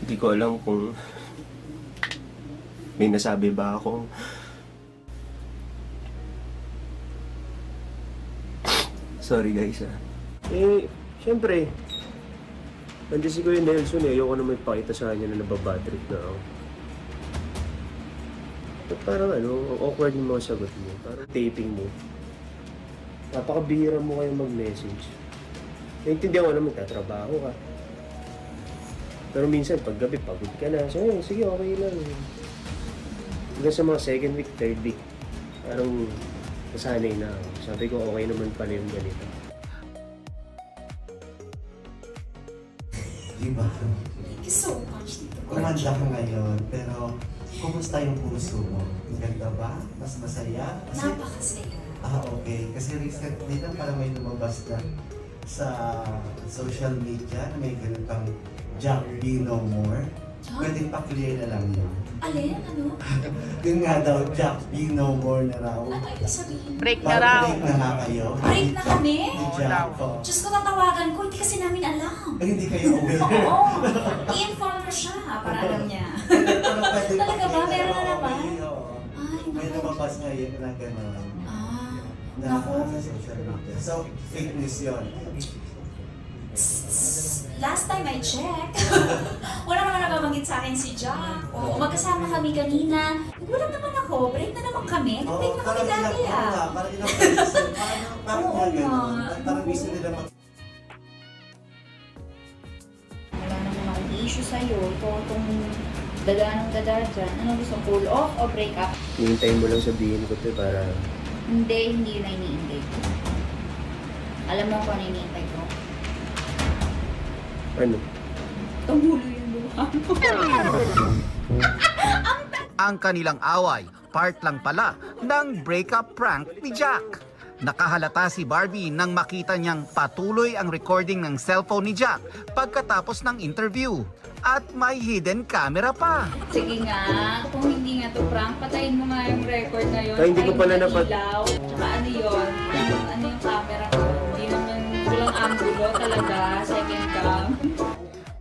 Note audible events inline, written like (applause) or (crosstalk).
Hindi ko alam kung may nasabi ba ako. Sorry guys ah. Eh, syempre, nandiyan si Kuya Nelson eh. Ayoko naman ipakita sa kanya na nababatrip na ako. Ba't parang ano, awkward yung mga sagot mo. Parang taping mo. Napakabihira mo kayo mag-message. Naintindihan ko naman, tatrabaho ka. Pero minsan, pag gabi, pagod ka na. So, yun, sige, okay lang. Hanggang sa mga second week, third week, parang nasanay na ako. Sabi ko, okay naman pala yung ganito. Diba? Thank you so much, Tito. Kumanda ka ngayon, pero kumusta yung puso mo? Maganda ba? Mas masaya? Kasi, Napakasaya. ah, okay. Kasi recently na parang may lumabas na sa social media na may ganitang Jack Be No More. Jack? Pwede pa-clear na lang yun. Alin? Ano? (laughs) Yun nga daw, Jack Be No More na raw. Ano ibig sabihin? Break na raw. break na nga kayo. Break na kami? Jack. Oh. Diyos ko, tatawagan ko. Hindi kasi namin alam. Ay, hindi kayo (laughs) aware. Oo. (laughs) I-inform na siya para alam niya. Talaga ba? Meron na na naman? oo. Ay, May lumabas ngayon na gano'n. Ah, na naku. So, fake news yun. Last time I checked, (laughs) wala naman nababanggit sa akin si Jack. Oo, magkasama kami kanina. Wala naman ako. Break na naman kami. Nag-break na kami dati ilang, ah. parang ilang beses. Parang, gano'n. (laughs) nga. Parang gusto nila mag... Wala naman akong issue sa'yo. Ito itong dada ng dada dyan. Ano gusto, cool off o break up? Hihintayin mo lang sabihin ko to para Hindi, hindi yun na iniintay ko. Alam mo kung ano iniintay ko? Ano, Tumulo yung luha mo. (laughs) Ang kanilang away, part lang pala ng breakup prank ni Jack. Nakahalata si Barbie nang makita niyang patuloy ang recording ng cellphone ni Jack pagkatapos ng interview. At may hidden camera pa. Sige nga, kung hindi nga to prank, patayin mo nga yung record na yun. Ay, hindi ko pala napat- ilaw. Tsaka ano yun? Ano yung camera ko? Hindi naman, walang angulo talaga. Second cam.